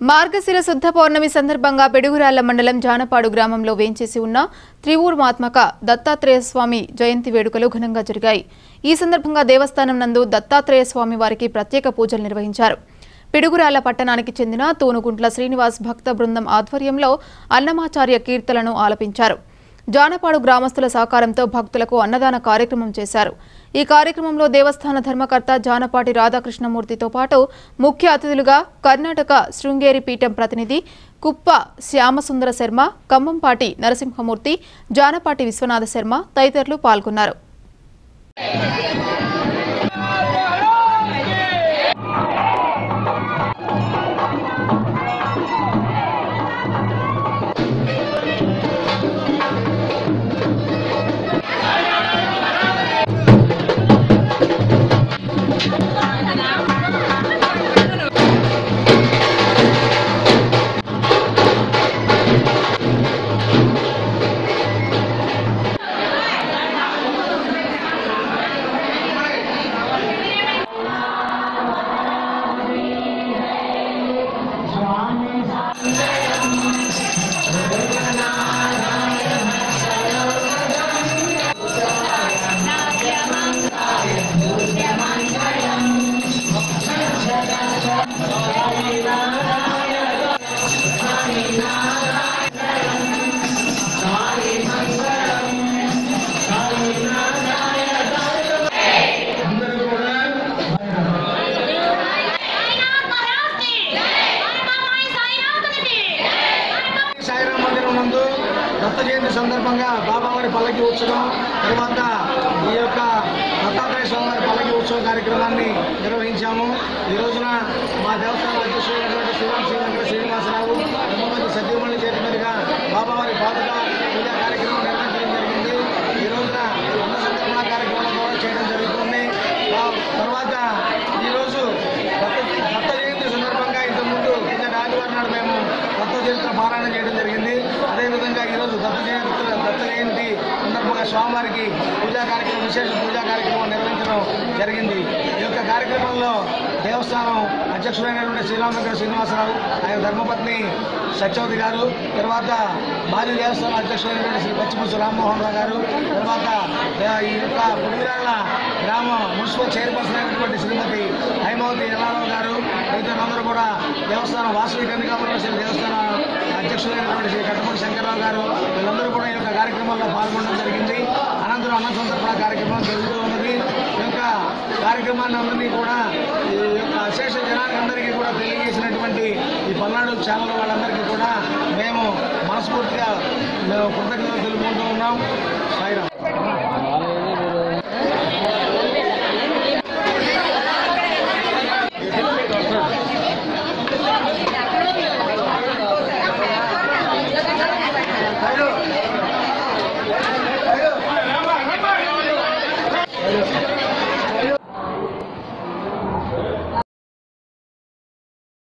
మార్గశిర శుద్ధ పౌర్ణమి సందర్భంగా పెడుగురాళ్ళ మండలం జానపాడు గ్రామంలో వేంచేసి ఉన్న త్రివూర్మాత్మక దత్తాత్రేయ స్వామి జయంతి వేడుకలు ఘనంగా జరిగాయి. ఈ సందర్భంగా దేవస్థానం నందు దత్తాత్రేయ స్వామి వారికి ప్రత్యేక పూజలు నిర్వహించారు. పిడుగురాళ్ళ పట్టణానికి చెందిన తూనుగుంట్ల శ్రీనివాస్ భక్త బృందం ఆధ్వర్యంలో అన్నమాచార్య కీర్తలను ఆలపించారు. జానపాడు గ్రామస్తుల సహకారంతో భక్తులకు అన్నదాన కార్యక్రమం చేశారు. ఈ కార్యక్రమంలో దేవస్థాన ధర్మకర్త జానపాటి రాధాకృష్ణమూర్తితో పాటు ముఖ్య అతిథులుగా కర్ణాటక శృంగేరి పీఠం ప్రతినిధి కుప్ప శ్యామసుందర శర్మ ఖమ్మంపాటి నరసింహమూర్తి జానపాటి విశ్వనాథ శర్మ తదితరులు పాల్గొన్నారు. దత్త జయంతి సందర్భంగా బాబావారి పల్లకి ఉత్సవం తర్వాత ఈ యొక్క దత్తాత్రేయ స్వామివారి పల్లకి ఉత్సవ కార్యక్రమాన్ని నిర్వహించాము. ఈ రోజున మా దేవస్థాన అధ్యక్షుడైనటువంటి శ్రీరామ్ శ్రీ వెంకట శ్రీనివాసరావు ముఖ్యమంత్రి సత్యమణి చేతి మీదుగా బాబావారి పాదుక పూజా కార్యక్రమం నిర్వహించడం జరిగింది. ఈ రోజున అన్నసంతర్పణ కార్యక్రమం కూడా చేయడం జరుగుతుంది. తర్వాత ఈరోజు దత్త దత్త జయంతి సందర్భంగా ఇంతకుముందు కింద ఆదివారం నాడు మేము దత్త చరిత్ర పారాయణ చేయడం జరిగింది అదేవిధంగా ఈరోజు దత్త జయంతి దత్త జయంతి సందర్భంగా స్వామివారికి పూజా కార్యక్రమం విశేష పూజా కార్యక్రమం నిర్వహించడం జరిగింది. ఈ యొక్క కార్యక్రమంలో దేవస్థానం అధ్యక్షుడైనటువంటి శ్రీరామకృష్ణ శ్రీనివాసరావు ఆయన ధర్మపత్ని సత్యవతి గారు తర్వాత మాజీ దేవస్థానం అధ్యక్షుడైనటువంటి శ్రీ పచ్చిపుసు రామ్మోహన్ రావు గారు తర్వాత ఈ యొక్క పుడిగిరాళ్ళ గ్రామ మున్సిపల్ చైర్పర్సన్ అయినటువంటి శ్రీమతి హైమవతి ఎల్లారావు గారు రైతులందరూ కూడా దేవస్థానం వాసవి కన్నికాపురం శ్రీ దేవస్థాన అధ్యక్షులైనటువంటి శ్రీ కట్టపూడి శంకర్రావు గారు వీళ్ళందరూ కూడా ఈ యొక్క కార్యక్రమంలో పాల్గొనడం అన్న సంతర్పణ కార్యక్రమం జరుగుతూ ఉన్నది. ఈ యొక్క కార్యక్రమాన్ని అందరినీ కూడా ఈ యొక్క అశేష జనానికి కూడా తెలియజేసినటువంటి ఈ పల్నాడు ఛానల్ వాళ్ళందరికీ కూడా మేము మనస్ఫూర్తిగా మేము కృతజ్ఞతలు తెలుపుకుంటూ ఉన్నాం. సాయిరామ్.